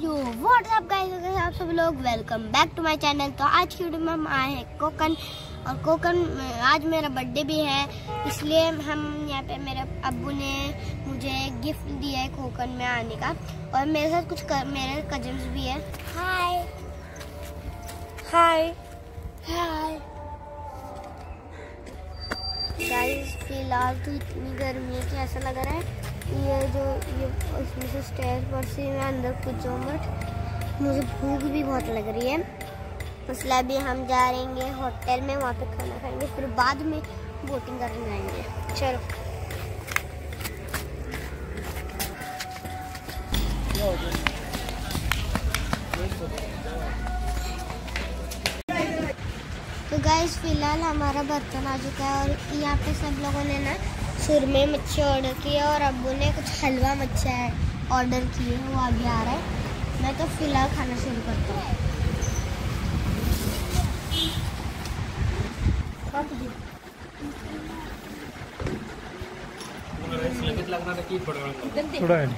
यो WhatsApp guys आप सब लोग welcome back to my channel तो आज की वीडियो में हम आए हैं कोकन। और कोकन आज मेरा बर्थडे भी है इसलिए हम यहाँ पे मेरे अब्बू ने मुझे गिफ्ट दिया है कोकन में आने का। और मेरे साथ कुछ कर, मेरे कजन्स भी है। हाय हाय हाय गाइस फ़िलहाल तो इतनी गर्मी है कि ऐसा लग रहा है ये जो, ये इसमें से स्टेज पर से मैं अंदर कुछ बट मुझे भूख भी बहुत लग रही है। इसलिए अभी हम जा रहेंगे होटल में, वहाँ पे खाना खाएँगे, फिर बाद में बोटिंग करने जाएँगे। चलो। तो गाइस फ़िलहाल हमारा बर्तन आ चुका है और यहाँ पे सब लोगों ने ना सुरमे मच्छी ऑर्डर की है और अब्बू ने कुछ हलवा मच्छी ऑर्डर किए है वो अभी आ रहा है। मैं तो फ़िलहाल खाना शुरू करता हूँ। थोड़ा है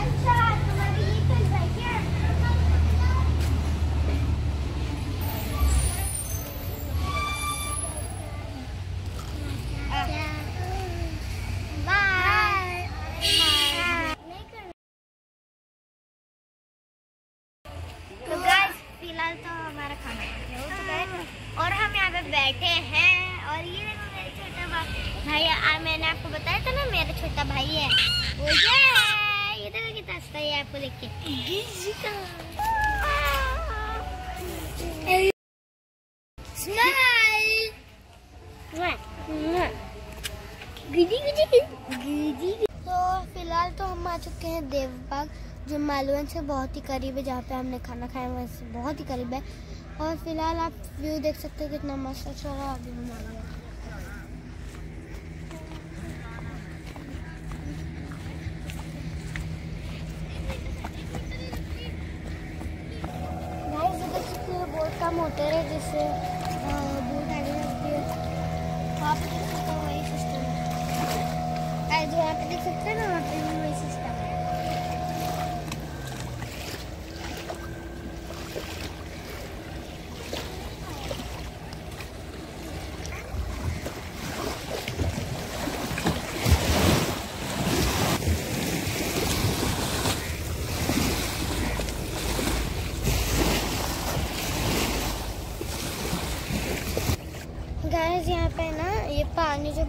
अच्छा तुम्हारी ये चल रहा है क्या तो गाइस फ़िलहाल तो हमारा खाना हो चुका है और हम यहाँ पे बैठे हैं और ये देखो मेरे छोटा भाई भाई आ, मैंने आपको बताया था ना मेरा छोटा भाई है वो ये है ये देखो कितना हंसता है आपको देख के तो फ़िलहाल तो हम आ चुके हैं देवबाग, जो मालवन से बहुत ही करीब है, जहाँ पे हमने खाना खाया, वहाँ से बहुत ही करीब है। और फ़िलहाल आप व्यू देख सकते हो कितना मस्त अच्छा रहा अभी हम आ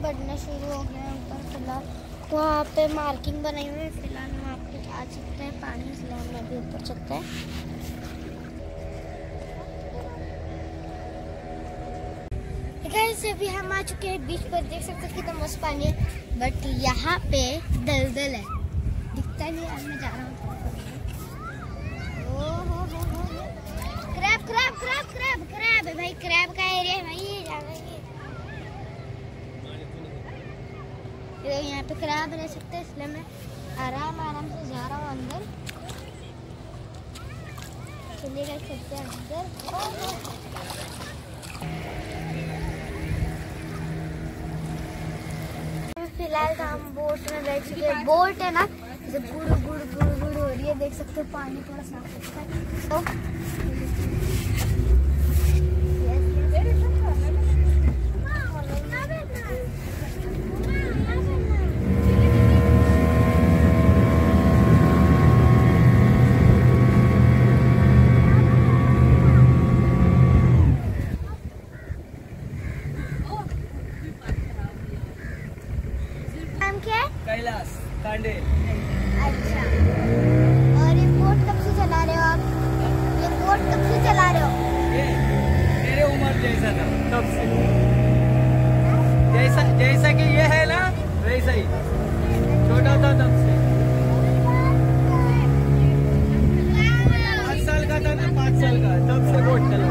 बढ़ना शुरू हो गया है ऊपर फ़िलहाल तो वहाँ पे मार्किंग बनाई हुई है, फ़िलहाल वहाँ पे आ सकते हैं। पानी इसलिए हम अभी ऊपर चलते हैं। गाइस अभी हम आ चुके हैं बीच पर। देख सकते हैं कितना मस्त पानी है। बट यहाँ पे दलदल है। दिखता नहीं अब मैं जा रहा हूँ ओहो हो हो हो crab crab crab crab crab है भाई क्रैब का एरिया है भाई ये जाना ही है। ये यहाँ पे क्रैब रह सकते हैं, इसलिए मैं आराम आराम से जा रहा हूँ अंदर। चलिए गाइस चलते हैं अंदर। फ़िलहाल तो हम बोट में बैठ चुके हैं। बोट है ना, जैसे गुड़ गुड़ गुड़ गुड़ हो रही है, देख सकते हो, पानी थोड़ा साफ़ सुथरा है। तो नाम क्या है कैलाश कांडे अच्छा और ये बोट कब से चला रहे हो आप ये बोट कब से चला रहे हो ये मेरे उम्र जैसा था तब से जैसा जैसा कि ये है ना वैसा ही छोटा था तब से पाँच साल का था ना पाँच साल का तब से बोट चला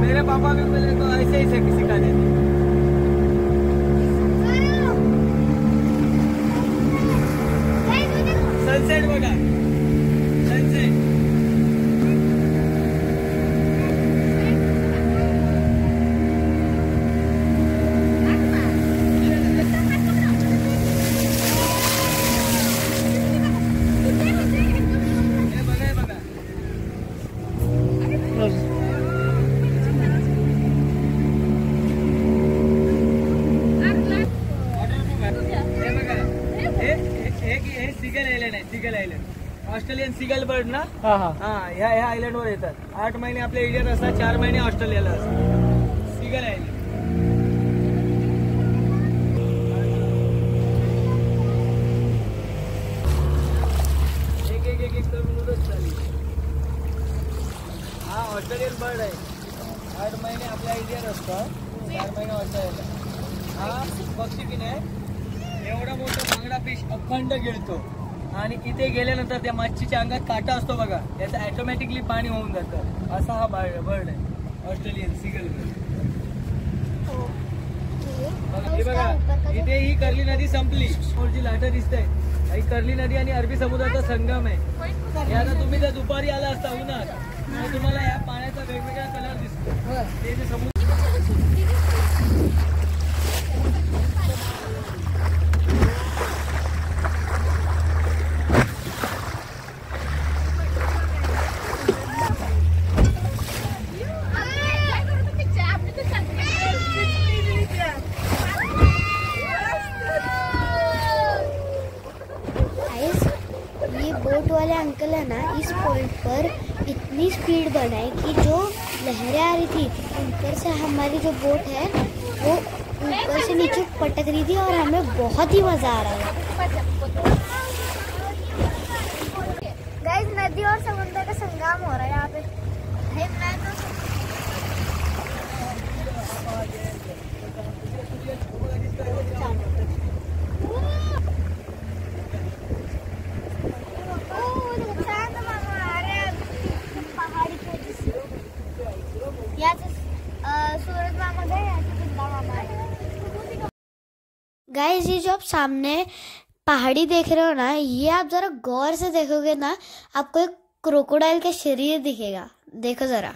मेरे पापा भी मेरे को ऐसे ही से सिखा देते सनसेट बघा. हा हा. हा ह्या ह्या आयलंड वर येतात. आठ महिने आपल्या इंडियात असतात चार महिने ऑस्ट्रेलियाला असतात. सिगल आयलंड एक एक एक एक करून उडत चालली. हा ऑस्ट्रेलियन बर्ड आहे. आठ महिने आपल्या इंडियात असतात. चार महिने ऑस्ट्रेलियाला हा पक्षी की नाही एवढा मोठा बांगडा फिश अखंड गिळतो आणि इथे गेल्यानंतर त्या मच्छीच्या अंगात काटा असतो बघा त्याचं ऑटोमॅटिकली पाणी होऊन जातं. असा हा बर्ड आहे ऑस्ट्रेलियन सिगल हे बघा इथे ही कर्ली नदी संपली. जी लाटा दिसत. आहे ही कर्ली नदी आणि अरबी समुद्राचा संगम आहे. आता तुम्ही जर दुपारी आला असता उन्हात तर तुम्हाला या पाण्याचा वेगवेगळा कलर दिसतो. ते जे समुद्र स्पीड कि जो लहरें आ रही थी, ऊपर से हमारी जो बोट है, वो ऊपर से नीचे पटक रही थी और हमें बहुत ही मज़ा आ रहा था गाइस नदी और समुद्र का संगम हो रहा है यहाँ पे भाई मैं तो पहाड़ी पे या तो सूरज मामा गए या तो बिंदा मामा आए गाइस ये जो आप सामने पहाड़ी देख रहे हो ना, ये आप जरा गौर से देखोगे ना, आपको एक क्रोकोडाइल का शरीर दिखेगा। देखो जरा।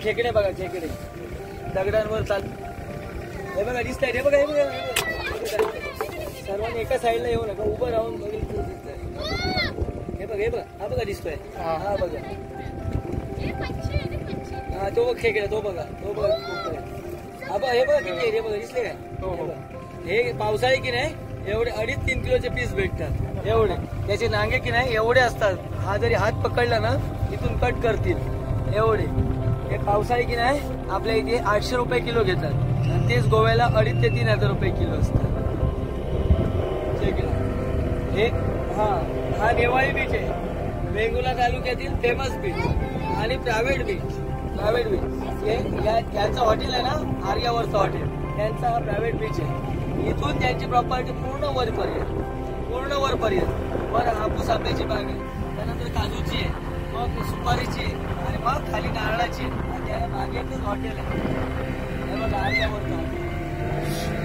खेकडे बघा, खेकडे. दगडांवर चाल. हे बघा. सर्वांनी एका साईडला येऊ नका उभं राहून. हे बघा हे बघा हा बघा दिसतोय. हा. बघा. हा तो बघ खेकडे तो बघा तो बघा. हा बघा हे बघा किती आहे, हे बघा दिसले काय? हो, हो. हे. हे पावसाळी की नाही एवढे अडीच तीन किलोचे पीस भेटतात. एवढे. त्याचे नांगे की नाही एवढे असतात. हा जरी हात पकडला ना इथून कट करतील. एवढे. हे पावसाळी की नाही आपल्या इथे आठशे रुपये किलो घेतात. आणि तेच गोव्याला अडीच ते तीन हजार रुपये किलो असतात एक हा हा नेवाळी बीच आहे. वेंगुला तालुक्यातील फेमस बीच आणि प्रायव्हेट बीच प्रायव्हेट बीच हे या- यांचं हॉटेल आहे ना आर्यावरचं हॉटेल त्यांचा हा प्रायव्हेट बीच आहे. इथून त्यांची प्रॉपर्टी पूर्ण वरपर्यंत पूर्ण वरपर्यंत. वर हापूस आंब्याची बाग आहे. त्यानंतर काजूची आहे. मग सुपारीची आहे. आणि मग खाली नारळाची आहे. आणि त्या मागेतच हॉटेल आहे. आर्यावरचं हॉटेल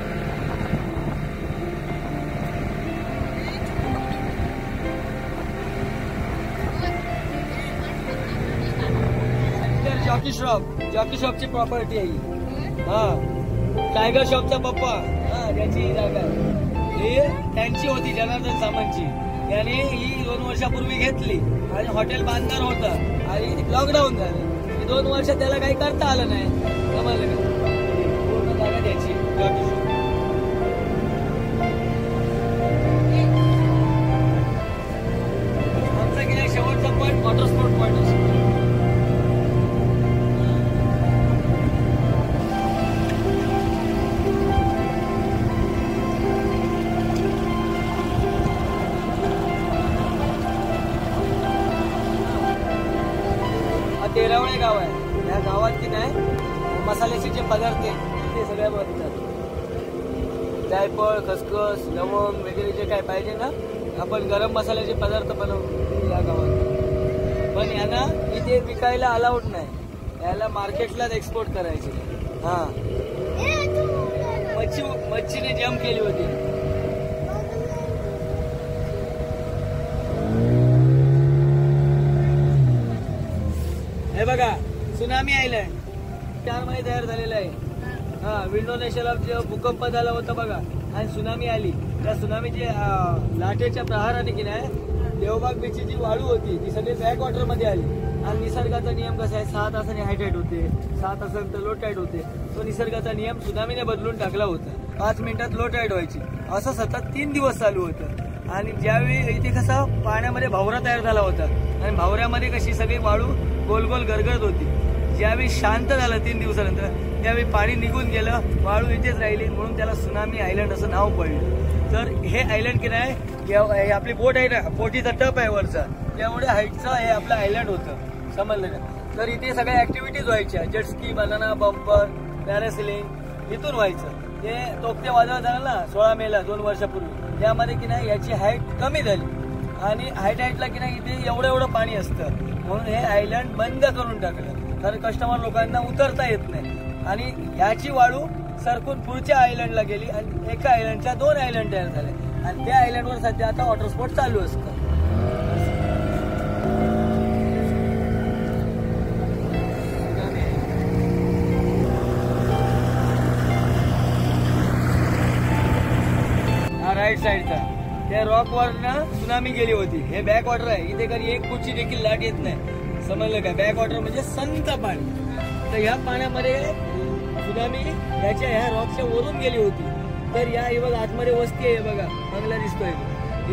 जॉकी शॉप जॉकी शॉपची प्रॉपर्टी आहे हा. टायगर शॉपचा पप्पा. हा त्याची ही जागा आहे. ही त्यांची होती जनार्दन सामंतची. त्याने ही दोन वर्षापूर्वी घेतली. आणि हॉटेल बांधणार होतं. आणि लॉकडाऊन झालं. दोन वर्ष त्याला काही करता आलं नाही. समजलं का? काय? मसाल्याचे जे पदार्थ आहेत ते सगळ्या बनतात. जायफळ खसखस लवंग वगैरे जे काय पाहिजे ना आपण गरम मसाल्याचे पदार्थ बनवतो या गावात. पण यांना इथे विकायला अलाउड नाही. याला मार्केटलाच एक्सपोर्ट करायचे. हा. मच्छी मच्छीने जम केली होती. हे बघा सुनामी आयलंय. चार महिने तयार झालेलं आहे. हा विंडोनेशियाला जे भूकंप झाला होता बघा आणि सुनामी आली. त्या सुनामीचे लाटेच्या प्रहाराने की नाही देवबाग बीची जी वाळू होती ती सगळी बॅक वॉटरमध्ये आली. आणि निसर्गाचा नियम कसा आहे सहा तासाने हाय टाईट होते सहा तासानंतर लो टाईट होते. तो निसर्गाचा नियम सुनामीने बदलून टाकला होता. पाच मिनिटात लो टाईट व्हायची. असं सतत तीन दिवस चालू होतं. आणि ज्यावेळी इथे कसं पाण्यामध्ये भावरा तयार झाला होता. आणि भावऱ्यामध्ये कशी सगळी वाळू गोल गोल गरगरत होती. ज्यावेळी शांत झालं तीन दिवसानंतर त्यावेळी पाणी निघून गेलं वाळू इथेच राहिली म्हणून त्याला सुनामी आयलंड असं नाव पडलं. तर हे आयलंड की नाही हे आपली बोट आहे ना बोटीचा टप आहे वरचा. त्यामुळे हाईटचं हे आपलं आयलंड होतं. समजलं का? तर इथे सगळ्या ऍक्टिव्हिटीज व्हायच्या. Jet ski banana bumper parasailing इथून व्हायचं. ते तोपते वादळ झालं ना सोळा मेला दोन वर्षापूर्वी. त्यामध्ये की नाही याची हाईट कमी झाली. आणि हाईट हाईटला की नाही इथे एवढं एवढं पाणी असतं. म्हणून हे आयलंड बंद करून टाकलं. कारण कस्टमर लोकांना उतरता येत नाही. आणि याची वाळू सरकून पुढच्या आयलंडला गेली आणि एका आयलंडच्या दोन आयलंड तयार झाले आणि त्या आयलंडवर सध्या आता वॉटर स्पोर्ट चालू असतं. राईट साईडचा त्या रॉक सुनामी गेली होती. हे बॅक वॉटर आहे. इथे कधी एक कुची देखील लाट येत नाही. समजलं का? बॅक वॉटर म्हणजे संत पाणी. तर ह्या पाण्यामध्ये सुनामी याच्या ह्या रॉकच्या वरून गेली होती. तर या हे बघा आतमध्ये वस्ती आहे बघा. बंगला दिसतोय.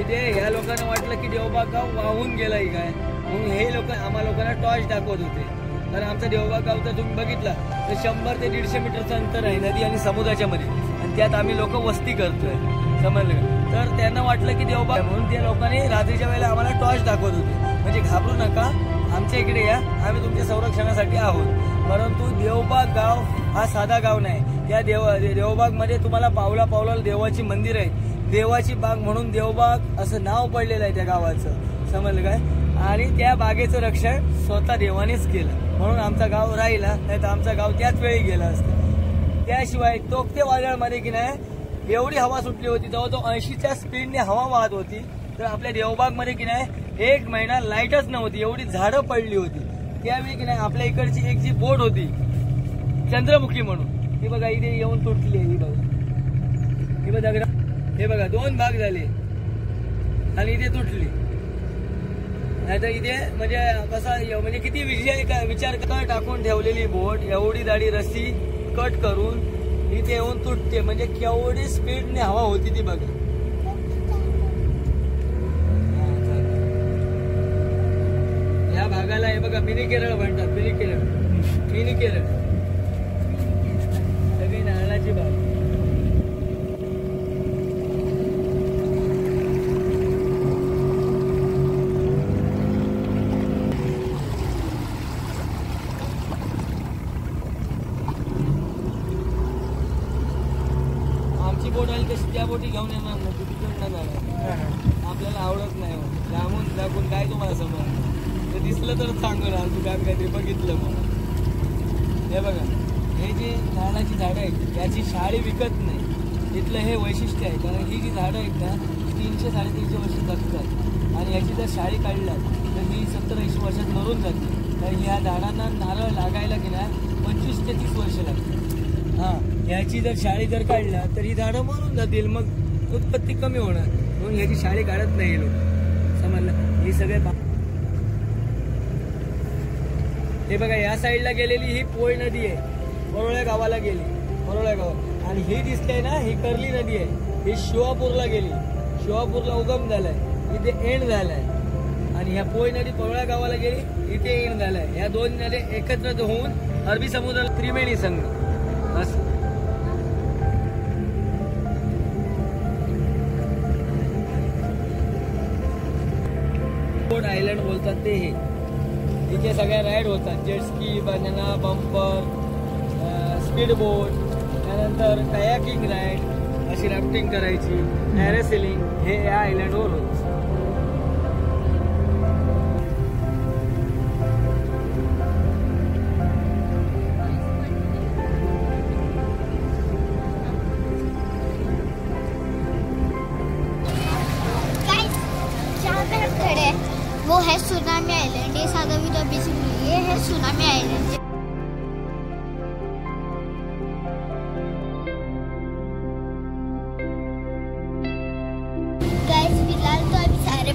इथे ह्या लोकांना वाटलं की देवबागाव वाहून गेलाय काय? म्हणून हे लोक आम्हा लोकांना टॉर्च दाखवत होते. कारण आमचा देवबागाव जर तुम्ही बघितला. तर शंभर ते दीडशे मीटरचं अंतर आहे नदी आणि समुद्राच्या मध्ये. आणि त्यात आम्ही लोक वस्ती करतोय. समजलं का? तर त्यांना वाटलं की देवबाग म्हणून त्या लोकांनी रात्रीच्या वेळेला आम्हाला टॉर्च दाखवत होते. म्हणजे घाबरू नका. आमच्या इकडे या. आम्ही तुमच्या संरक्षणासाठी आहोत. परंतु देवबाग गाव हा साधा गाव नाही. या देव देवबागमध्ये तुम्हाला पावला पावला देवाची मंदिर आहे. देवाची बाग म्हणून देवबाग असं नाव पडलेलं आहे त्या गावाचं. समजलं काय? आणि त्या बागेचं रक्षण स्वतः देवानेच केलं. म्हणून आमचा गाव राहिला नाही तर आमचा गाव त्याच वेळी गेला असतं. त्याशिवाय तोकते वादळामध्ये की नाही एवढी हवा सुटली होती. जवळजवळ ऐंशीच्या स्पीडने हवा वाहत होती. तर आपल्या देवबागमध्ये की नाही एक महिना लाईटच नव्हती एवढी झाडं पडली होती. त्यावेळी की नाही आपल्या इकडची एक जी बोट होती चंद्रमुखी म्हणून ती बघा इथे येऊन तुटली आहे ही बघा. ही बघा हे बघा दोन भाग झाले. आणि इथे तुटली. नाहीतर इथे म्हणजे कसा म्हणजे किती विजय का- विचार कर टाकून ठेवलेली बोट एवढी दाढी रस्सी कट करून इथे येऊन तुटते. म्हणजे केवढी स्पीडने हवा होती ती बघा. मिनी केरल बनता मिनी केरळ. मरून जाते. तर ह्या झाडांना नारळ लागायला गेल्या पंचवीस ते तीस वर्ष लागतात. हां ह्याची जर शाळी जर काढल्या तर ही झाडं मरून जातील. मग उत्पत्ती कमी होणार. म्हणून ह्याची शाळी काढत नाही लोक. समजलं? हे सगळे हे बघा या साईडला गेलेली ही पोळ नदी आहे. परोळ्या गावाला गेली. परोळ्या गावात आणि ही दिसते ना ही कर्ली नदी आहे. ही शिवापूरला गेली. शिवापूरला उगम झालाय. इथे एंड झालाय. आणि ह्या पोळ नदी परोळ्या गावाला गेली. इथे एंड झालाय ह्या दोन नद्या एकत्र होऊन अरबी समुद्राला त्रिवेणी संघ। बोट आयलंड बोलतात ते हे. इथे सगळ्या राईड होतात. Jet ski banana bumper speed boat त्यानंतर कयाकिंग राईड अशी राफ्टिंग करायची पॅरेसिलिंग हे या आयलंडवर होत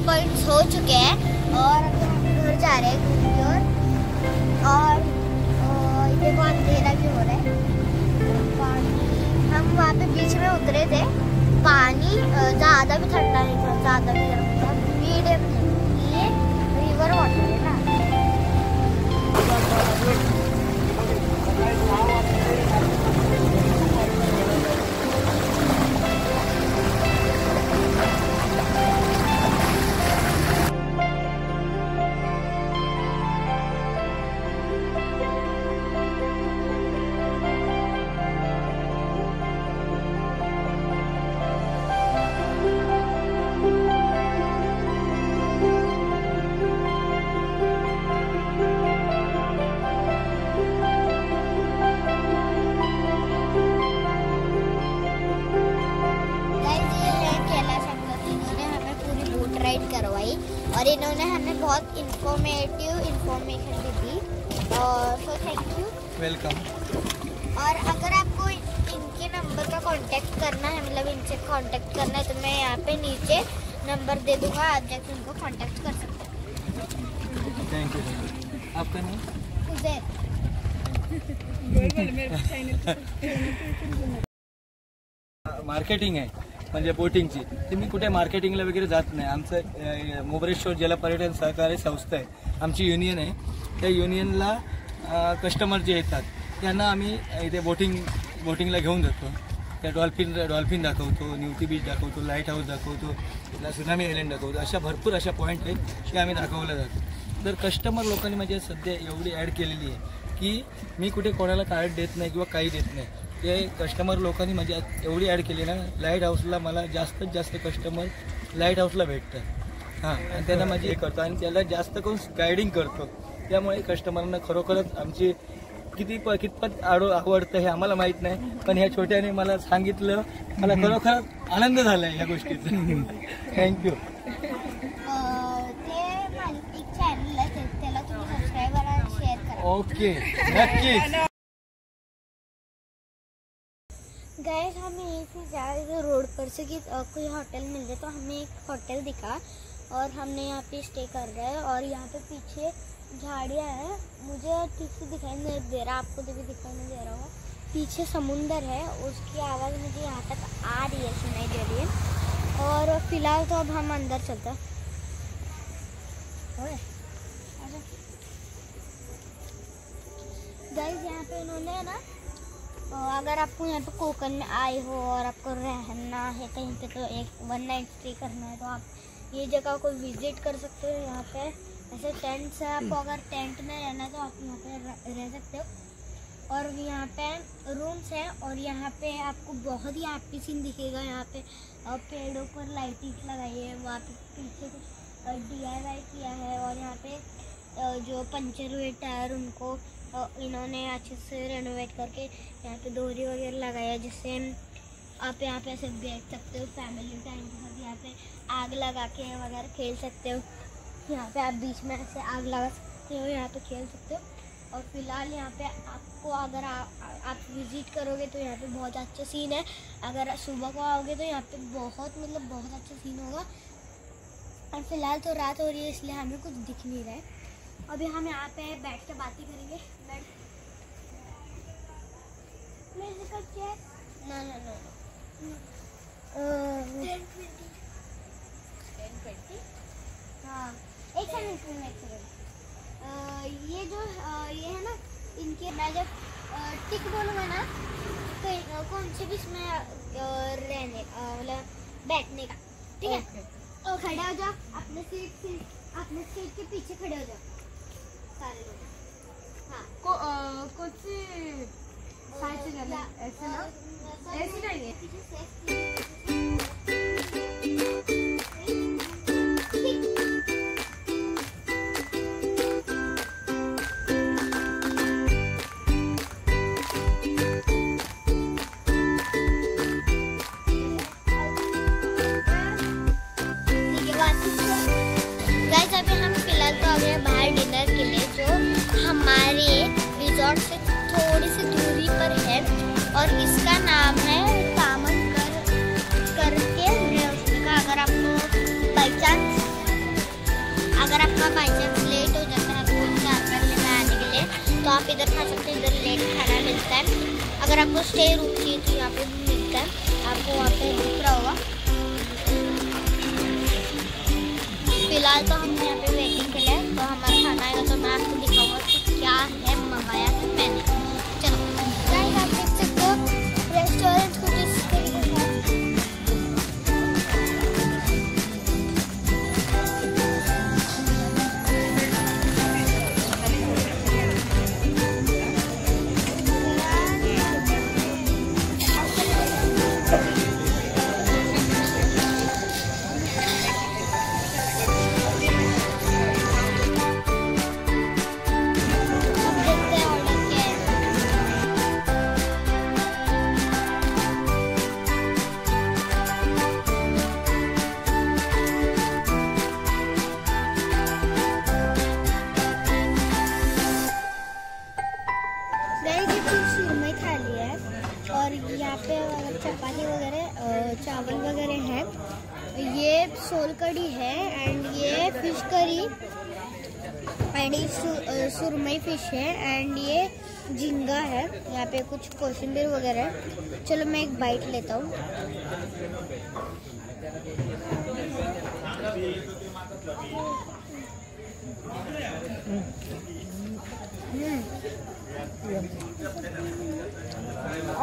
चुके हैं और अभी हम घर जा रहे हैं और अ, ये बहुत अंधेरा भी हो रहा है पानी हम वहाँ पे बीच में उतरे थे। पानी ज़्यादा भी ठंडा नहीं था ज़्यादा भी गर्म था मीडियम ये रिवर वाटर है ना। नंबर दे दूंगा आप जाके उनको कांटेक्ट कर सकते थैंक यू आपका नाम मार्केटिंग आहे म्हणजे बोटिंगची ती मी कुठे मार्केटिंगला वगैरे जात नाही. आमचं मोबरेश्वर जलपर्यटन सहकारी संस्था आहे आमची युनियन आहे. त्या युनियनला कस्टमर जे येतात त्यांना आम्ही इथे बोटिंग बोटिंगला घेऊन जातो. त्या डॉल्फिन डॉल्फिन दाखवतो न्यूटी बीच दाखवतो लाइट हाऊस दाखवतो त्याला सुनामी आयलंड दाखवतो. अशा भरपूर अशा पॉईंट आहेत की आम्ही दाखवल्या जातो. तर कस्टमर लोकांनी म्हणजे सध्या एवढी ॲड केलेली आहे की मी कुठे कोणाला कार्ड देत नाही किंवा काही देत नाही. ते कस्टमर लोकांनी म्हणजे एवढी ॲड केली ना लाइट हाऊसला मला जास्तीत जास्त कस्टमर लाइट हाऊसला भेटतात. हां आणि त्यांना म्हणजे हे करतो. आणि त्याला जास्त करून गायडिंग करतो. त्यामुळे कस्टमरांना खरोखरच आमची किती प कितपत आडो आवडतं हे आम्हाला माहीत नाही. पण ह्या छोट्याने मला सांगितलं. मला खरोखर आनंद झाला आहे या गोष्टीचा थँक्यू अं, ते ते- ओके नक्कीच. गए हम यहीं से जा रहे थे रोड पर से कि कोई होटल मिल जाए तो हमें एक होटल दिखा और हमने यहाँ पे स्टे कर रहे हैं और यहाँ पे पीछे झाड़ियाँ हैं। मुझे ठीक से दिखाई नहीं दे रहा, आपको तो भी दिखाई नहीं दे रहा होगा। पीछे समुंदर है, उसकी आवाज़ मुझे यहाँ तक आ रही है सुनाई दे रही है। और फ़िलहाल तो अब हम अंदर चलते हैं। गाइस यहाँ पे इन्होंने ना अगर आपको यहाँ पे कोकन में आए हो और आपको रहना है कहीं पे तो एक वन नाइट स्टे करना है तो आप ये जगह को विज़िट कर सकते हो यहाँ पे। ऐसे टेंट से आपको अगर टेंट में रहना तो आप यहाँ पे रह सकते हो। और यहाँ पे रूम्स हैं और यहाँ पे आपको बहुत ही हैप्पी सीन दिखेगा यहाँ पे। अ, पेड़ों पर लाइटिंग लगाई है वहाँ पे पीछे कुछ डी किया है और यहाँ पे जो पंचर हुए टायर उनको इन्होंने अच्छे से रेनोवेट करके यहाँ पे दोहरी वगैरह लगाया जिससे आप यहाँ पे ऐसे बैठ सकते हो फैमिली टाइम के साथ यहाँ पे आग लगा के वगैरह खेल सकते हो। यहाँ पे आप बीच में ऐसे आग लगा सकते हो यहाँ पे खेल सकते हो। और फ़िलहाल यहाँ पे आपको अगर आ, आ, आप विज़िट करोगे तो यहाँ पे बहुत अच्छा सीन है। अगर सुबह को आओगे तो यहाँ पे बहुत मतलब बहुत अच्छा सीन होगा। और फ़िलहाल तो रात हो रही है इसलिए हमें कुछ दिख नहीं रहा है। अभी हम यहाँ पे बैठ के बातें करेंगे। बैठ म्यूजिकल चेयर ना ना ना हाँ। एक सेकंड एक सेकंड एक सेकंड ये जो ये है ना इनके मैं जब टिक बोलूँगा ना तो कौन से भी इसमें रहने मतलब बैठने का ठीक है? खड़े हो जाओ अपने सीट से अपने सीट के पीछे खड़े हो जाओ। सारे लोग। हाँ। को, कौन सी साइड से जाना ऐसे ना? ऐसे नहीं है। हमारे रिजॉर्ट से थोड़ी सी दूरी पर है और इसका नाम है कामन कर, करके का। अगर आपको बाई चांस अगर आपका बाई चांस लेट हो जाता है आपको चारबाग लेना आने के लिए तो आप इधर खा सकते हैं, इधर लेट खाना मिलता है। अगर आपको स्टे रुक चाहिए तो यहाँ पे मिलता है। आपको वहाँ पे रुक रहा होगा। फ़िलहाल तो हम यहाँ पे वेटिंग के लिए तो हमारा खाना आएगा तो मैं आपको दिखा क्या है मंगाया है मैंने सोल कड़ी है एंड ये फ़िश करी एंड ये सुरमई फ़िश है एंड ये झींगा है। यहाँ पे कुछ कोशिंबीर वगैरह है। चलो मैं एक बाइट लेता हूँ।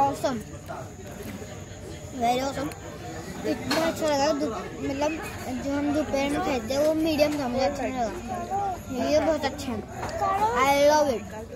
ऑसम वेरी ऑसम इतना अच्छा लगा मतलब जो हम दोपहर में खाते वो मीडियम था मुझे अच्छा नहीं लगा। ये बहुत अच्छा है। I love it